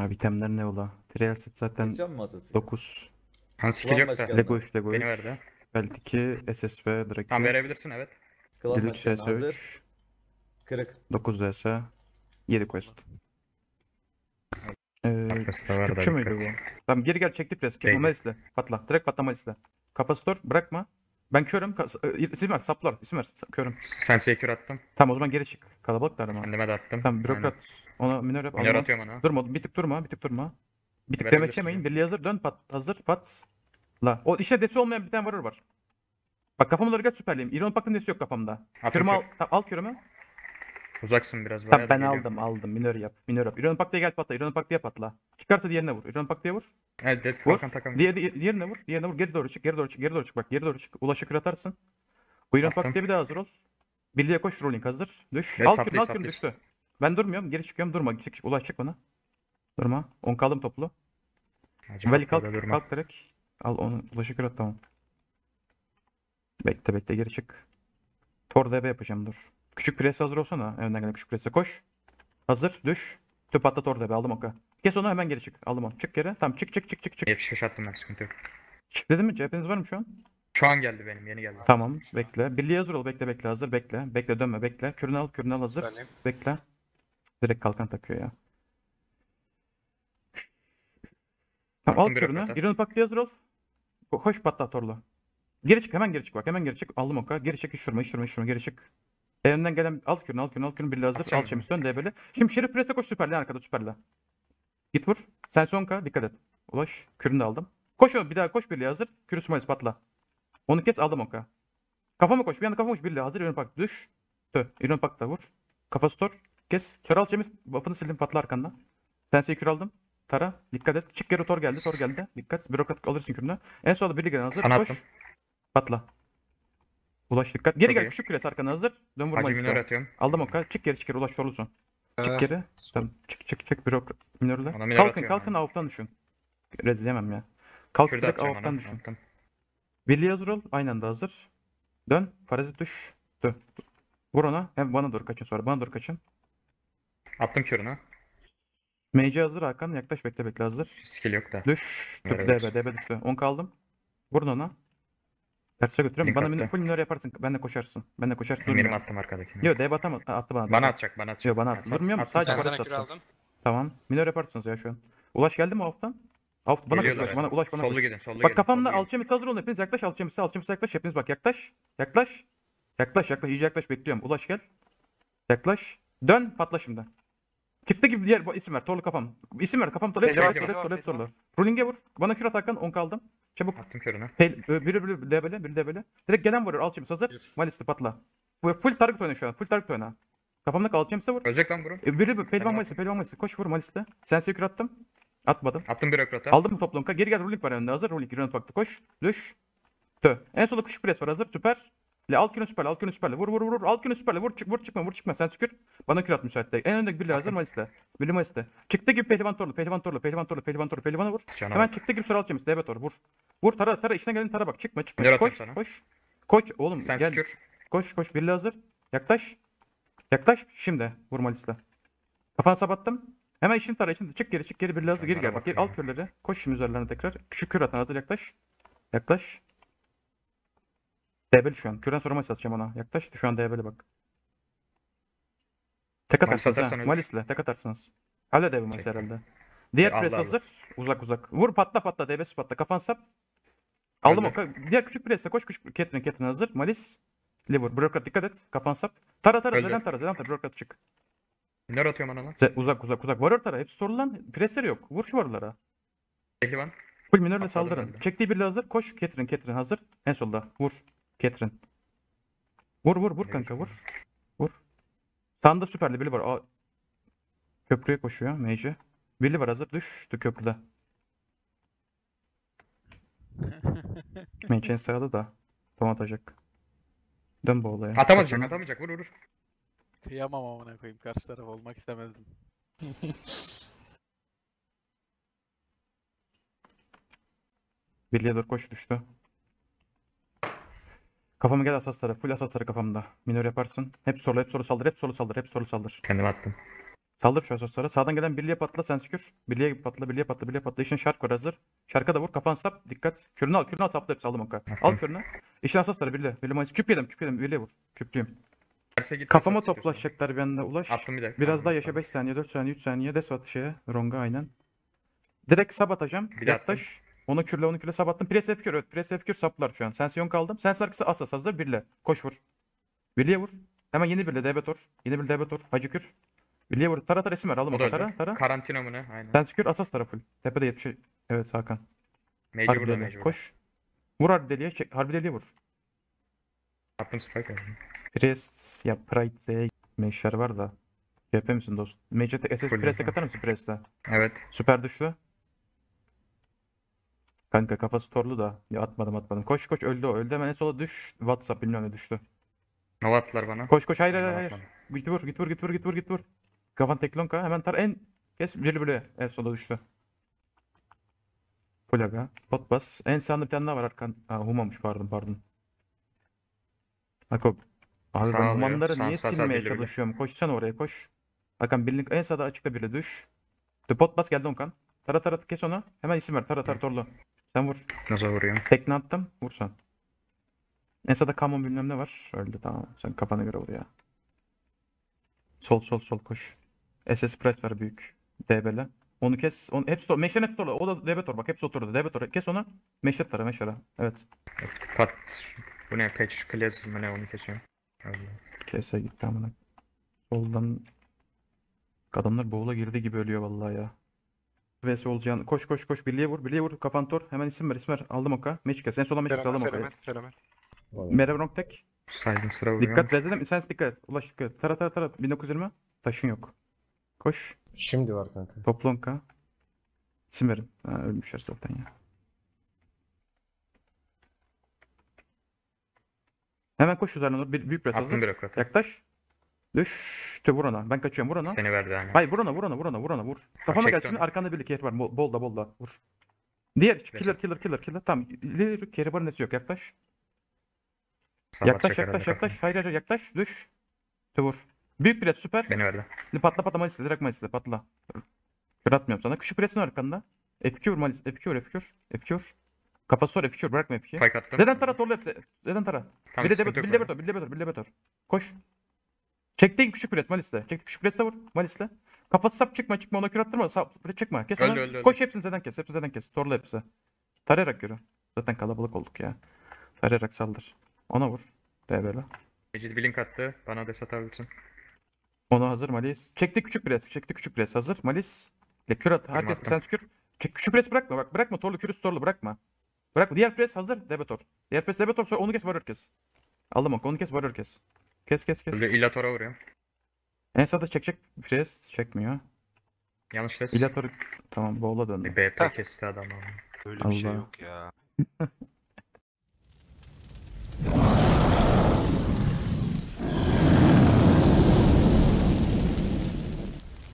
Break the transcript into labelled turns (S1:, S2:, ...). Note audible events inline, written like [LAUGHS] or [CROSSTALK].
S1: Abi itemler ne ola? Trial set zaten
S2: Keseceğim mi masası?
S1: 9.
S3: Han skill yok da.
S1: Lego 3, Lego 3.
S3: Beni verdi.
S1: Belt 2, SSV, Drake.
S3: Tam verebilirsin evet.
S2: Klan
S1: Deluxe
S2: başkanı
S1: SS3.
S2: hazır. Kırık.
S1: 9 DS. 7 quest. Ee,
S3: Arkası da var da
S1: Türkçe müydü bu?
S3: dikkat.
S1: Tamam geri gel çekti pres.
S3: Değdi.
S1: Malisle. Patla. Direkt patlama Malisle. Kapasitör bırakma. Ben körüm. Ka- e, isim ver. Saplar. İsim ver. Sa- Körüm.
S3: Sensei'ye kür attım.
S1: Tamam o zaman geri çık. Kalabalıklar ama.
S3: Kendime de attım.
S1: Tamam bürokrat. Ona minör yap.
S3: Minör
S1: alma.
S3: atıyorum ona.
S1: Durma. Bir tık durma. Bir tık durma. Bir tık
S3: Verebilirsin ya.
S1: Birliği hazır. Dön pat. Hazır. Pat. La. O işte desi olmayan bir tane varır var. Bak kafama doğru gel süperliyim. İron Pak'ın desi yok kafamda.
S3: Attım
S1: Kürümü al.
S3: kür.
S1: Tamam, al kürümü.
S3: Uzaksın biraz.
S1: Tamam ben
S3: geliyor.
S1: aldım aldım. Minör yap. Minör yap. İron Pak diye gel patla. İron Pak diye patla. Çıkarsa diğerine vur. İron Pak diye vur.
S3: Evet, evet
S1: Vur.
S3: takım.
S1: Diğer, diğer- diğerine vur. Diğerine vur. Geri doğru çık. Geri doğru çık. Geri doğru çık. Bak geri doğru çık. Ulaşa atarsın. Bu İron Pak
S3: Attım.
S1: diye bir daha hazır ol. Birliğe koş. Rolling hazır. Düş. Al
S3: saplayı,
S1: kürünü al
S3: saplayı.
S1: düştü. Ben durmuyorum. Geri çıkıyorum. Durma. Çık. çık. Ulaş çık bana. Durma. 10 kaldım toplu. Veli kalk.
S3: durma.
S1: Kalk direkt. Al onu. Ulaşa kür at tamam. Bekle bekle geri çık. Tor DB yapacağım dur. Küçük pres hazır olsana. Önden gelen küçük prese koş. Hazır. Düş. Tüp atla tor DB. Aldım oka. Kes onu hemen geri çık. Aldım onu. Çık geri. Tamam çık çık çık çık çık.
S3: 75 attım ben sıkıntı yok.
S1: Çık mi? CHP'niz var mı şu an?
S3: Şu an geldi benim yeni geldi.
S1: Tamam. Bekle. Birliğe hazır ol. Bekle bekle hazır. Bekle. Bekle dönme. Bekle. Kürünü al. Kürünü al hazır.
S4: Söyleyeyim.
S1: Bekle. Direkt kalkan takıyor ya. Tamam al kürünü.
S3: röportaj.
S1: İran'ı pak diye hazır ol. Ko- Koş patla torlu. Geri çık. Hemen geri çık bak. Hemen geri çık. Aldım oka. Geri çık. Hiç durma. Hiç durma. Hiç durma. Geri çık. Elinden gelen al kürünü al kürünü al kürünü. Birliğe hazır.
S3: Atacağım
S1: Al
S3: ben.
S1: şemis dön DB'li. Şimdi Şerif Pres'e koş süperle arkada süperle. Git vur. Sen sonka dikkat et. Ulaş. Kürünü de aldım. Koş bir daha koş birliğe hazır. Kürü Smiles patla. Onu kes aldım oka. Kafama koş. Bir anda kafama koş birliğe hazır. İran pak düş. Tö. İran pak da vur. Kafa stor. Kes. Kör al şemis. Buff'ını sildim patla arkanda. Senseyi kür aldım. Tara. Dikkat et. Çık geri tor geldi. Tor geldi. Dikkat. Bürokrat alırsın kürünü. En sonunda birliğe gelen hazır.
S3: Sana
S1: koş.
S3: attım.
S1: Patla. Ulaş dikkat. Geri gel. Küçük küresi arkana hazır. Dön vurma
S3: Hacı minör atıyorum.
S1: Aldım oka. Çık geri çık geri. Ulaş torlusun. Çık
S4: Ee,
S1: geri. Tamam. Çık çık çık bürokrat. Minörler.
S3: Minör
S1: Kalkın
S3: atıyorum
S1: kalkın
S3: ben.
S1: avuktan düşün. Rez yemem ya. Kalk
S3: Kürde
S1: direkt
S3: atacağım
S1: avuktan düşün.
S3: Attım.
S1: Birliğe hazır ol. Aynı anda hazır. Dön. Parazit düş. Dön. Vur ona. Hem bana doğru kaçın sonra. Bana doğru kaçın.
S3: Attım kürünü.
S1: Mage hazır Hakan. Yaklaş bekle bekle hazır.
S3: Skill yok da.
S1: Düş. Dur,
S3: Minör
S1: DB. DB düştü. 10 kaldım. Vurun ona. Terse götürüyorum.
S3: Link
S1: Bana
S3: attı.
S1: min- full minör yaparsın. Ben de koşarsın. Ben de koşarsın.
S3: Benim
S1: Durmuyor.
S3: attım arkadakini.
S1: Yok DB atama. Ha, Attı bana.
S3: Bana atacak bana atacak.
S1: Yok, bana at. Durmuyor mu? Sadece.
S4: Ben
S1: para
S4: sana kür
S1: sattım.
S4: aldım.
S1: Tamam. Minör yaparsınız ya şu an. Ulaş geldi mi haftan? Haft bana koş.
S3: Geliyorlar
S1: Ulaş bana, ulaş bana
S3: Sollu
S1: koş.
S3: gidin sollu
S1: Bak kafamda
S3: sollu gidin.
S1: alçemisi hazır olun hepiniz yaklaş alçemisi alçemisi yaklaş hepiniz bak yaklaş yaklaş yaklaş yaklaş iyice yaklaş bekliyorum ulaş gel yaklaş dön patla şimdi Çıktı gibi diğer isim ver torlu kafam isim ver kafam torlu hep
S4: Pehlivan,
S1: torlu hep torlu Ruling'e vur bana kür at Hakan 10 kaldım çabuk
S3: Attım kürünü.
S1: Pel, ö, biri biri debele biri debele direkt gelen vuruyor alçemisi hazır
S4: Yürü.
S1: Malisli patla Bu full target oyna şu an full target oyna kafamdaki alçemisi vur
S3: Ölecek lan bro.
S1: E, biri bir pelvan
S3: Tamam.
S1: Malisli pelvan Malisli koş vur Malisli sen kür attım atmadım
S3: Attım bürokrata.
S1: Aldım mı toplam? Geri gel ruling var önünde hazır. Ruling Renault baktı koş. Düş. Tö. En sonunda kuş pres var hazır. Süper. Le alt künü süperle, alt künü süperle. Vur vur vur. Alt künü süperle. Vur çık vur çıkma vur çıkma. Sen sükür. Bana kür at müsaitte. En öndeki biri hazır Malis'te. Biri Malis'te. Çıktı gibi pehlivan torlu, pehlivan torlu, pehlivan torlu, pehlivan torlu, pehlivan'a vur.
S3: Cana
S1: Hemen çıktı gibi sonra alt çemisi. Debe tor. Vur. Vur tara tara işine gelin tara bak. Çıkma çıkma.
S3: Minör
S1: Koş
S3: sana.
S1: koş. Koş oğlum
S3: Sen
S1: gel.
S3: skür.
S1: Koş koş. Birli hazır. Yaklaş. Yaklaş. Şimdi vur Malis'le. Kafanı sabattım. Hemen işini tara işini çık geri çık geri birli hazır geri gel bak geri
S3: bakın
S1: al kürleri. Koş şimdi üzerlerine tekrar. Küçük kür atın hazır yaklaş. Yaklaş. DB'li şu an. Kürden sonra maç atacağım ona. Yaklaş. Şu an DB'li bak. Tek
S3: Malis
S1: atarsınız ha.
S3: atarsan ölür.
S1: Malis'le tek atarsınız. Hala DB
S3: Çektim.
S1: herhalde. Diğer
S3: Allah
S1: pres
S3: Allah.
S1: hazır. Uzak uzak. Vur patla patla DB'si patla. Kafan sap. Aldım o.
S3: Öldür.
S1: ka- Diğer küçük presle koş küçük Catherine Catherine hazır. Malis. Liver. Bürokrat dikkat et. Kafan sap. Tara tara
S3: Öldür.
S1: Zelen tara Zelen tara. Bürokrat çık.
S3: Minör atıyorum ona lan.
S1: Ze- uzak uzak uzak. Varır tara. Hepsi torlu lan. Presleri yok. Vur şu varılara.
S3: Pehlivan.
S1: Full minörle
S3: Atladım
S1: saldırın.
S3: ben de.
S1: Çektiği birliği hazır. Koş. Catherine Catherine hazır. En solda. Vur. Catherine. Vur vur vur kanka vur. Vur. Sağında süperli biri var. Aa. Köprüye koşuyor Mage. Birli var hazır. Düştü köprüde. Mage en sağda da. Tam atacak. Dön bu olaya.
S3: Atamayacak atamayacak vur vur.
S5: Kıyamam amına koyayım. Karşı taraf olmak istemezdim.
S1: Birliğe doğru koş düştü. Kafama gel asaslara. Full asaslara kafamda. Minör yaparsın. Hep soru, hep soru saldır, hep soru saldır, hep soru saldır.
S3: Kendime attım.
S1: Saldır şu asoslara. Sağdan gelen birliğe patla sen skür. Birliğe patla, birliğe patla, birliğe patla. İşin şark var hazır. Şarka da vur. Kafan sap. Dikkat. Kürünü al. Kürünü al. Sapla hepsi aldım onka. Al kürünü. İşin asoslara birliğe. Birliğe mayıs. Küp yedim. Küp yedim. Birliğe vur. Küplüyüm. Kafama toplaşacaklar anda ulaş.
S3: Attım bir de.
S1: Biraz
S3: Tamam,
S1: daha yaşa
S3: tamam.
S1: 5 saniye, 4 saniye, 3 saniye. Desvat şeye. Ronga aynen. Direkt sab atacağım.
S3: Bir de attım.
S1: Onu kürle, onu kürle sab attım. Pres F kür. Evet, pres F kür saplar şu an. Sensiyon kaldım. Sens arkası asas hazır. Birle. Koş vur. Birliğe vur. Hemen yeni birle. Debetor. Yeni bir Debetor. Hacı kür. Birliğe vur. Tara tara resim ver. Aldım
S3: O
S1: o
S3: da
S1: tara. Tara.
S3: Karantina mı ne? Aynen.
S1: Sens kür asas tarafı. Tepede 70. Evet Hakan. Harbi
S3: burada burada.
S1: Koş. Vur harbi deliye. Çek. Harbi deliye vur.
S3: Attım spike aldım.
S1: Pres ya Pride meşer var da. Yapıyor misin dost? Mage'e SS Pres'e katar mısın Pres'te?
S3: Evet.
S1: Süper düştü. Kanka kafası torlu da. Ya atmadım atmadım. Koş koş öldü o. Öldü hemen en sola düş. WhatsApp bilmem ne düştü.
S3: Nova attılar bana.
S1: Koş koş hayır hayır hayır. Git vur git vur git vur git vur git vur. Kafan teklonka hemen tar en kes biri bile en sola düştü. Full aga. Pot bas. En sağında bir tane daha var arkan. Ha humamış pardon pardon. Ako. Abi
S3: Sağ
S1: ben humanları
S3: Sağ-
S1: niye
S3: sağ- sağ
S1: silmeye
S3: biri bile.
S1: çalışıyorum? Koşsana oraya koş. Hakan birlik en sağda açıkta biri düş. De pot bas geldi Onkan. Tara tara kes onu. Hemen isim ver. Tara tara torlu. Sen vur.
S3: Nasıl vuruyorum?
S1: Tekne attım. Vursan. En sağda kamon bilmem ne var. Öldü tamam. Sen kafana göre vur ya. Sol sol sol koş. SS press var büyük. DB'le. Onu kes. Onu, hepsi. Meşler hepsi torlu. O da DB tor bak. Hepsi oturdu. DB tor. Kes onu. Meşler tara meşlere. Evet.
S3: Pat. Bu ne? Patch Class mı ne onu kesiyorum.
S1: Kese gitti amına. Soldan adamlar boğula girdi gibi ölüyor vallahi ya. VS olacağını. Koş koş koş. Birliğe vur birliğe vur. Kafan tor. Hemen isim ver isim ver. Aldım oka. Meç kes en sola meç kes aldım oka.
S4: fenomen, fenomen.
S1: Merev Ronk tek.
S3: Silent sıra vuruyorum.
S1: dikkat rezledim sen dikkat et. ulaş dikkat et. tara tara tara. 1920 taşın yok. Koş.
S2: Şimdi var kanka.
S1: toplu onka isim verin. Ha, ölmüşler zaten ya. Hemen koş üzerine bir büyük pres
S3: Attım
S1: hazır
S3: bürokratı.
S1: yaklaş düştü vur ona ben kaçıyorum vur ona
S3: Seni verdi hani.
S1: Hayır vur ona vur ona vur
S3: çekti
S1: gelsin
S3: onu.
S1: arkanda birlik yer var. Bol, bol da bol da vur. Diğer killer killer killer killer. Tamam. İleri yürü. Keri barın nesi yok. Yaklaş.
S3: Sabah
S1: yaklaş yaklaş yaklaş. Hayır hayır hayır, yaklaş. Düş. De vur. Büyük pres süper.
S3: Beni verdi.
S1: Patla patla Malis'le. Direkt Malis'le patla. Kür atmıyorum sana. Küçük presin arkanda. F2 vur Malis. F2 vur F2 vur. F2 vur. Kafası var F2 vur. Bırakma F2.
S3: Spike attım.
S1: Zeden tara torlu hepsi. Zeden tara.
S3: Tamam,
S1: Bir de debet,
S3: yok
S1: bir lebetor, bir lebetor, bir lebetor. Koş. Çekti küçük pres Malis'le. Çekti küçük presle vur Malis'le. Kafası sap çıkma çıkma ona kür attırma. Sap çıkma. Kes
S3: öldü, öldü.
S1: Koş hepsini zeden kes. Hepsini zeden kes. Torla hepsi. Tarayarak yürü. Zaten kalabalık olduk ya. Tarayarak saldır. Ona vur. DB'le.
S3: Ecid Blink attı. Bana des atabilirsin.
S1: Ona hazır Malis. Çekti küçük pres. Çekti küçük pres. Hazır. Malis. Le kür at. Herkes sen kür. Çek küçük pres bırakma. Bak bırakma. Torlu kürüs torlu bırakma. Bırakma. Diğer pres hazır. Debetor. Diğer pres debetor. Sonra onu kes varır kes. Aldım onu. Onu kes varır kes. Kes kes kes.
S3: Öldü İllator'a vuruyorum.
S1: En sağda çekecek pres çekmiyor.
S3: Yanlış des.
S1: İlator tamam boğula döndü.
S3: Bir BP kesti adam ama.
S4: Öyle bir şey
S1: Allah.
S4: yok ya. [LAUGHS]